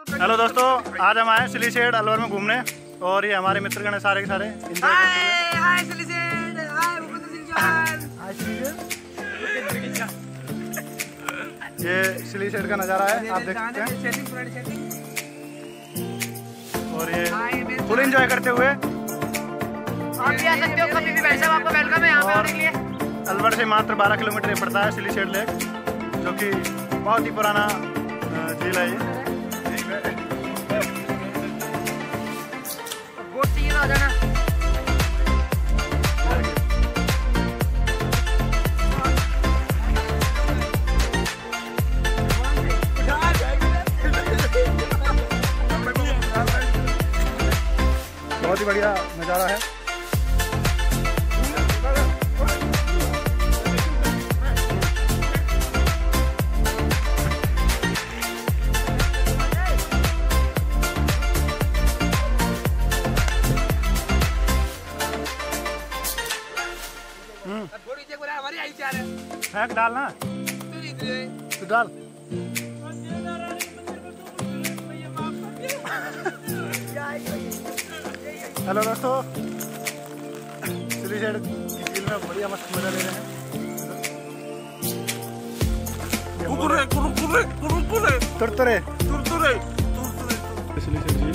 Hello दोस्तों आज हम आए सिली शेड अलवर में घूमने और ये हमारे मित्र गण सारे के सारे। ये सिली शेड का नज़ारा है आप देख सकते हैं। और ये फुल एंजॉय करते हुए। आप भी आ सकते हो कभी भी साहब आपको वेलकम है यहाँ पे आने के लिए। अलवर से मात्र 12 किलोमीटर पड़ता है सिली शेड लेक जो कि बहुत ही पुराना झील है ये। ही बढ़िया नज़ारा है। फेंक डालना तू डाल। हेलो दोस्तों। श्री साइड झील में बढ़िया मस्त मज़ा ले रहे हैं। कुरकुरे कुरकुरे कुरकुरे तुरतुरे। तुरतुरे तुरतुरे श्री साइड झील